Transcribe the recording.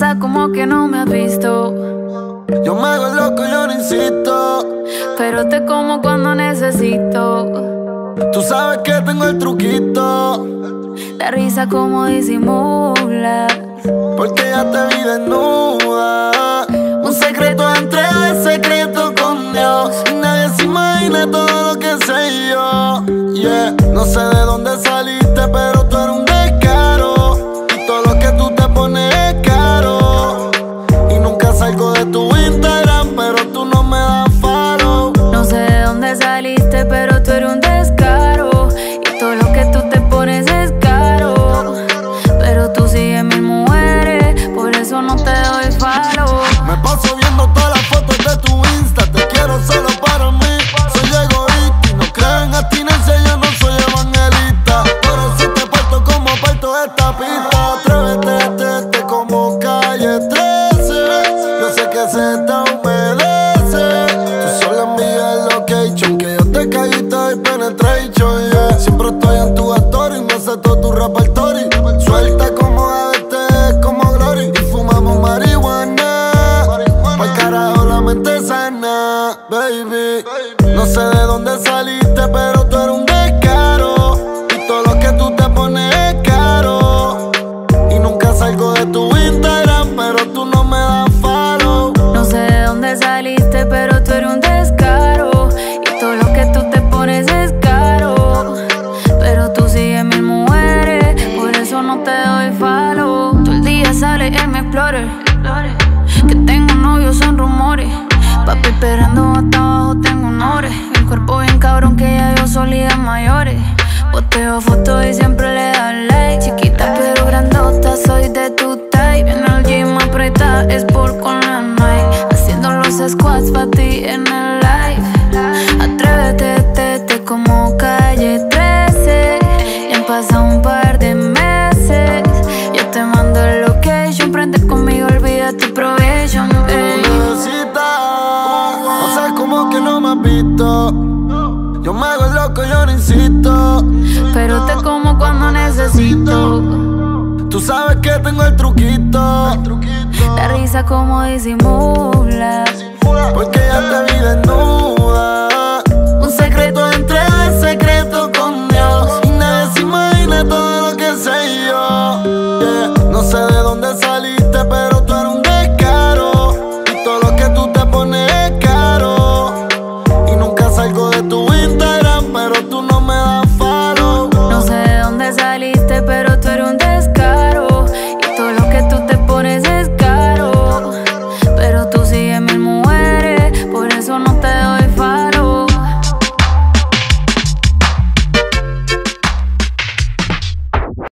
pasa como que no me has visto. Yo me hago loco, yo no insisto. Pero te como cuando necesito. Tú sabes que tengo el truquito. La risa como disimulas. Porque ya te vi desnuda. Un secreto entre el secreto con Dios. Y nadie se imagina todo lo que sé yo. Yeah, no sé de dónde saliste, pero tú eres un Suelta como ABT, como Glory. Y fumamos marihuana. Pa'l carajo la mente sana, baby. No sé de dónde saliste, pero tú eres un sale en mi explorer. Que tengo novio son rumores. Papi esperando hasta abajo tengo honores. El cuerpo bien cabrón que ya yo solía mayores. Posteo fotos y siempre le da like. Chiquita pero grandota, soy de tu type. En el gym aprieta, es por con la Nike. Haciendo los squats pa' ti en el live. Atrévete, tete como calle 13. Ya han pasado un par Yo me hago loco, yo no insisto. Pero te como cuando necesito. Tú sabes que tengo el truquito. La risa como disimulas. Porque